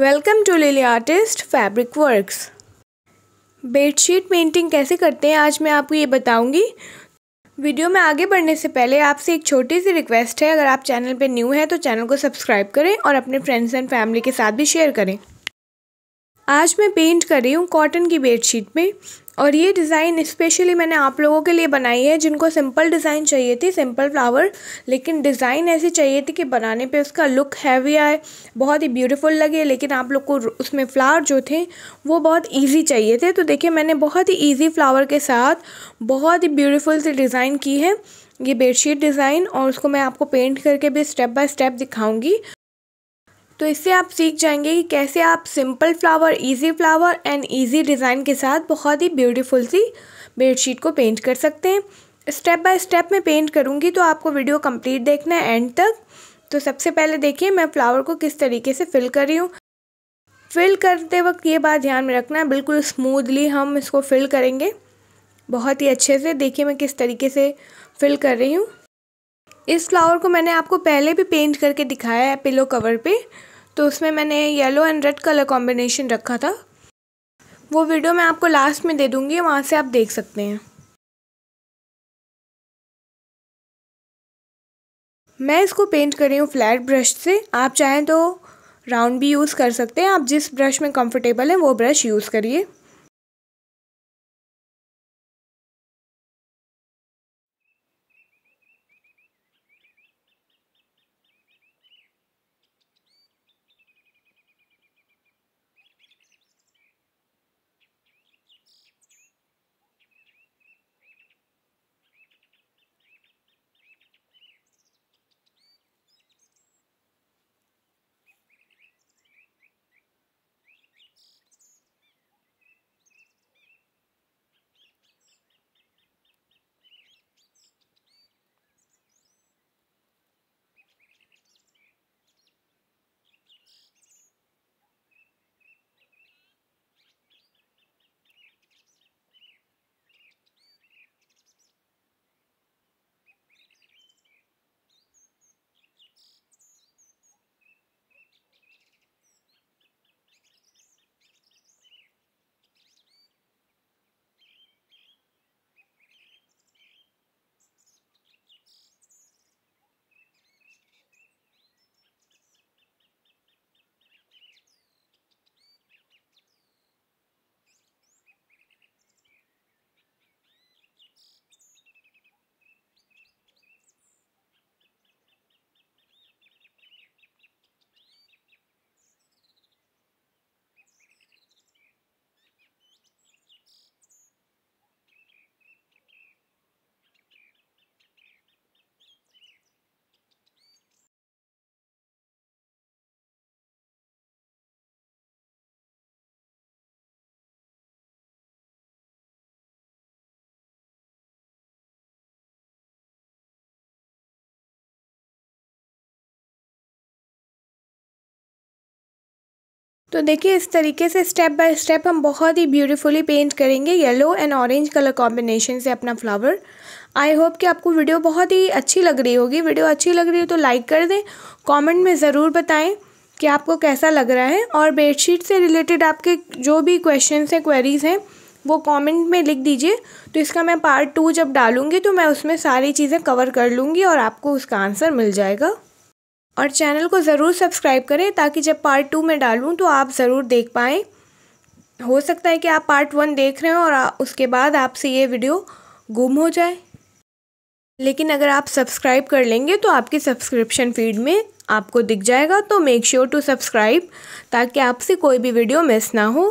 Welcome to Lily artist fabric works bedsheet painting कैसे करते हैं? आज मैं आपको ये बताऊँगी। वीडियो में आगे बढ़ने से पहले आपसे एक छोटी सी रिक्वेस्ट है। अगर आप चैनल पे न्यू हैं तो चैनल को सब्सक्राइब करें और अपने फ्रेंड्स एंड फैमिली के साथ भी शेयर करें। आज मैं पेंट कर रही हूँ कॉटन की बेडशीट में और ये डिज़ाइन स्पेशली मैंने आप लोगों के लिए बनाई है, जिनको सिंपल डिज़ाइन चाहिए थी सिंपल फ्लावर लेकिन डिज़ाइन ऐसी चाहिए थी कि बनाने पे उसका लुक हैवी आए, बहुत ही ब्यूटीफुल लगे, लेकिन आप लोग को उसमें फ्लावर जो थे, वो बहुत इजी चाहिए थे। तो देखिए, मैंने बहुत ही ईजी फ्लावर के साथ बहुत ही ब्यूटीफुल से डिज़ाइन की है, ये बेडशीट डिज़ाइन और उसको मैं आपको पेंट करके भी स्टेप बाय स्टेप दिखाऊँगी। तो इससे आप सीख जाएँगे कि कैसे आप simple flower easy flower and easy design के साथ बहुत ही ब्यूटीफुल सी बेडशीट को पेंट कर सकते हैं। स्टेप बाय स्टेप मैं पेंट करूँगी तो आपको वीडियो कंप्लीट देखना है एंड तक। तो सबसे पहले देखिए मैं फ्लावर को किस तरीके से फिल कर रही हूँ। फिल करते वक्त ये बात ध्यान में रखना है, बिल्कुल स्मूदली हम इसको फिल करेंगे। बहुत ही अच्छे से देखिए मैं किस तरीके से फिल कर रही हूँ। इस फ्लावर को मैंने आपको पहले भी पेंट करके दिखाया है पिलो कवर पे। तो उसमें मैंने yellow and red colour combination रखा था। वो वीडियो मैं आपको लास्ट में दे दूँगी, वहाँ से आप देख सकते हैं। मैं इसको पेंट कर रही हूँ फ्लैट ब्रश से। आप चाहें तो राउंड भी यूज़ कर सकते हैं। आप जिस ब्रश में कंफर्टेबल हैं, वो ब्रश यूज़ करिए। तो देखिए, इस तरीके से स्टेप बाय स्टेप हम बहुत ही ब्यूटीफुली पेंट करेंगे yellow and orange colour combination से अपना फ्लावर आई होप कि आपको वीडियो बहुत ही अच्छी लग रही होगी। वीडियो अच्छी लग रही हो तो लाइक कर दें। कमेंट में ज़रूर बताएँ कि आपको कैसा लग रहा है और बेडशीट से रिलेटेड आपके जो भी क्वेश्चन हैं क्वेरीज़ हैं, वो कमेंट में लिख दीजिए। तो इसका मैं पार्ट टू जब डालूँगी तो मैं उसमें सारी चीज़ें कवर कर लूँगी और आपको उसका आंसर मिल जाएगा। और चैनल को ज़रूर सब्सक्राइब करें ताकि जब पार्ट टू में डालूँ तो आप ज़रूर देख पाएँ। हो सकता है कि आप पार्ट वन देख रहे हो और उसके बाद आपसे ये वीडियो गुम हो जाए। लेकिन अगर आप सब्सक्राइब कर लेंगे तो आपकी सब्सक्रिप्शन फ़ीड में आपको दिख जाएगा तो मेक श्योर टू सब्सक्राइब ताकि आपसे कोई भी वीडियो मिस ना हो।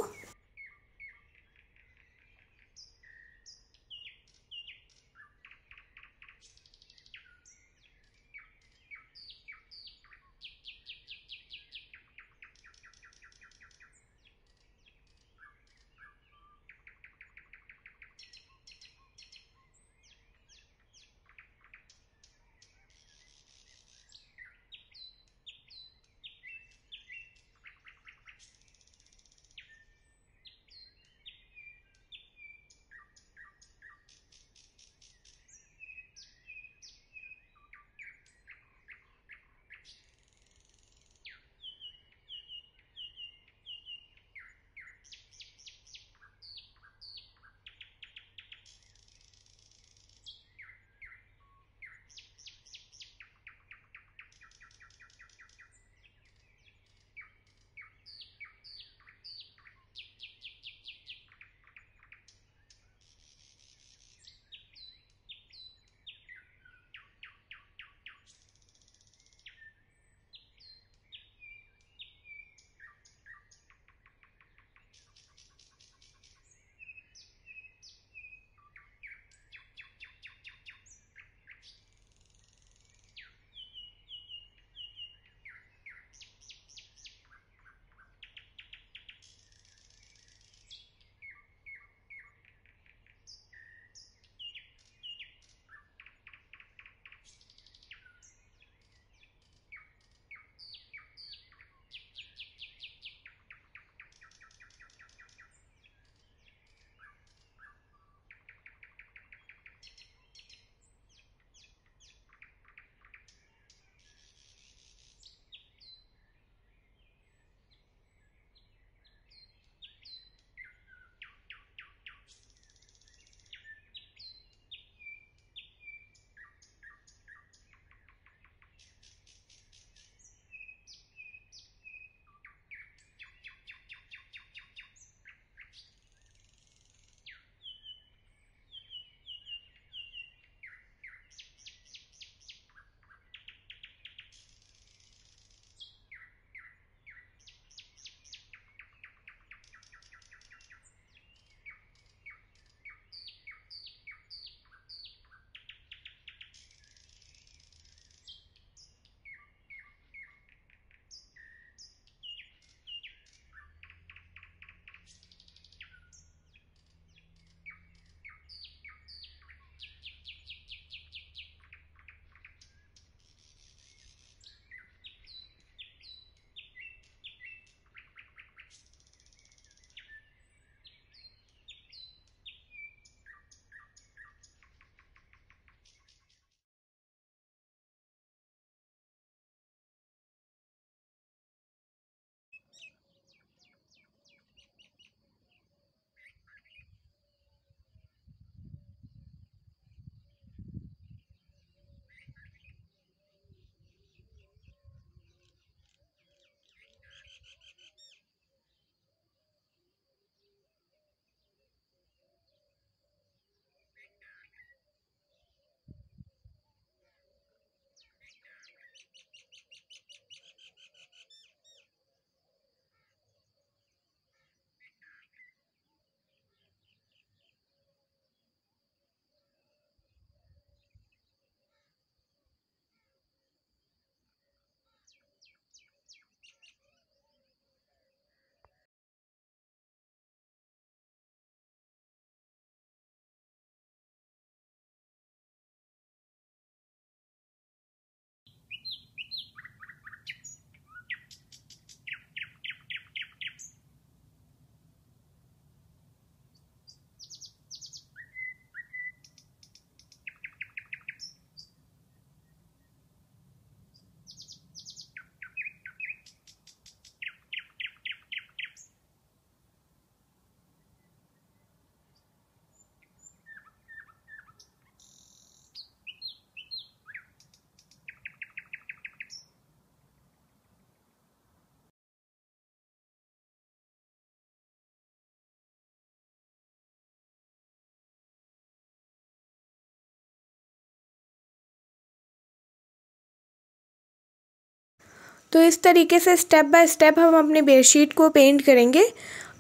तो इस तरीके से स्टेप बाय स्टेप हम अपनी बेडशीट को पेंट करेंगे।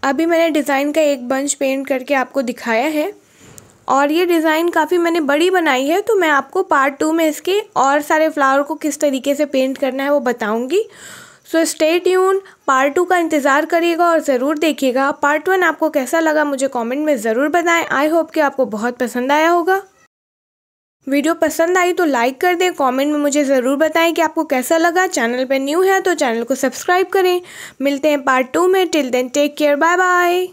अभी मैंने डिज़ाइन का एक बंच पेंट करके आपको दिखाया है। और ये डिज़ाइन काफ़ी मैंने बड़ी बनाई है तो मैं आपको पार्ट टू में इसके और सारे फ्लावर को किस तरीके से पेंट करना है वो बताऊँगी। So stay tune part two का इंतज़ार करिएगा और ज़रूर देखिएगा। पार्ट वन आपको कैसा लगा मुझे कमेंट में ज़रूर बताएँ। आई होप कि आपको बहुत पसंद आया होगा। वीडियो पसंद आई तो लाइक कर दें, कमेंट में मुझे ज़रूर बताएँ कि आपको कैसा लगा। चैनल पर न्यू है तो चैनल को सब्सक्राइब करें। मिलते हैं पार्ट टू में। Till then take care bye bye